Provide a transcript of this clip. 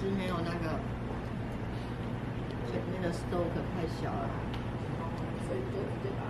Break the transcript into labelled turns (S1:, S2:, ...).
S1: 是没有那个前面的 stock 太小了，
S2: 所以就对吧？